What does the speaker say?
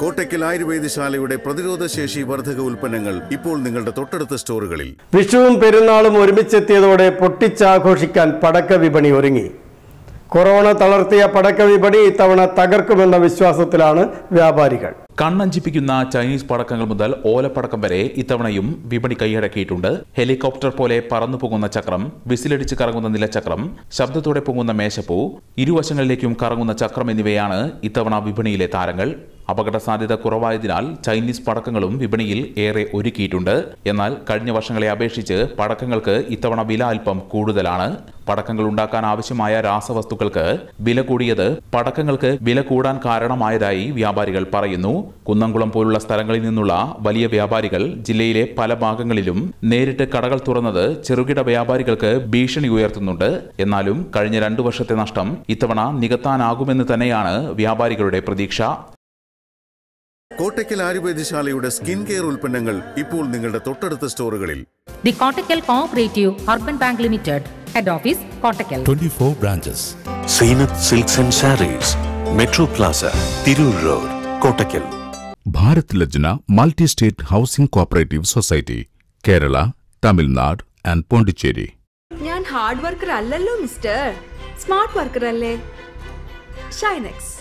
കോട്ടയ്ക്കൽ ആയുർവേദശാലയുടെ പ്രതിരോധശേഷി വർധക ഉൽപ്പന്നങ്ങൾ ഇപ്പോൾ നിങ്ങളുടെ തൊട്ടടുത്ത സ്റ്റോറുകളിൽ. വിഷുവും പെരുന്നാളും ഒരുമിച്ചെത്തിയതോടെ പൊട്ടിച്ചാഘോഷിക്കാൻ പടക്ക വിപണി ഒരുങ്ങി. കൊറോണ തളർത്തിയ പടക്ക വിപണി ഇത്തവണ തകർക്കുമെന്ന വിശ്വാസത്തിലാണ് വ്യാപാരികൾ. കണ്ണഞ്ചിപ്പിക്കുന്ന ചൈനീസ് പടക്കങ്ങൾ മുതൽ ഓലപ്പടക്കം വരെ ഇത്തവണയും വിപണി കൈയടക്കിയിട്ടുണ്ട്. ഹെലികോപ്റ്റർ പോലെ പറന്നു പോകുന്ന ചക്രം വിസിലടിച്ച് കറങ്ങുന്ന നിലച്ചക്രം ശബ്ദത്തോടെ പൊങ്ങുന്ന മേശപ്പൂ ഇരുവശങ്ങളിലേക്കും കറങ്ങുന്ന ചക്രം എന്നിവയാണ് ഇത്തവണ വിപണിയിലെ താരങ്ങൾ. അപകട സാധ്യത കുറവായതിനാൽ ചൈനീസ് പടക്കങ്ങളും വിപണിയിൽ ഏറെ ഒരുക്കിയിട്ടുണ്ട്. എന്നാൽ കഴിഞ്ഞ വർഷങ്ങളെ അപേക്ഷിച്ച് പടക്കങ്ങൾക്ക് ഇത്തവണ വില അല്പം കൂടുതലാണ്. പടക്കങ്ങൾ ഉണ്ടാക്കാൻ ആവശ്യമായ രാസവസ്തുക്കൾക്ക് വില കൂടിയത് പടക്കങ്ങൾക്ക് വില കൂടാൻ കാരണമായതായി വ്യാപാരികൾ പറയുന്നു. കുന്നംകുളം പോലുള്ള സ്ഥലങ്ങളിൽ നിന്നുള്ള വലിയ വ്യാപാരികൾ ജില്ലയിലെ പല ഭാഗങ്ങളിലും നേരിട്ട് കടകൾ തുറന്നത് ചെറുകിട വ്യാപാരികൾക്ക് ഭീഷണി ഉയർത്തുന്നുണ്ട്. എന്നാലും കഴിഞ്ഞ രണ്ടു വർഷത്തെ നഷ്ടം ഇത്തവണ നികത്താനാകുമെന്ന് തന്നെയാണ് വ്യാപാരികളുടെ പ്രതീക്ഷ. കോട്ടയ്ക്കൽ ആയുർവേദശാലയുടെ സ്കിൻ കെയർ ഉൽപ്പന്നങ്ങൾ ഇപ്പോൾ നിങ്ങളുടെ തൊട്ടടുത്ത സ്റ്റോറുകളിൽ. The Kottakkal cooperative urban bank limited head office Kottakkal. 24 branches. Zeenath silks and saris metro plaza Tirur road Kottakkal. Bharat Lajna multi state housing cooperative society Kerala Tamil Nadu and Pondicherry. ഞാൻ hard worker അല്ലല്ലോ mister. Smart worker അല്ലേ? ഷൈനെക്സ്.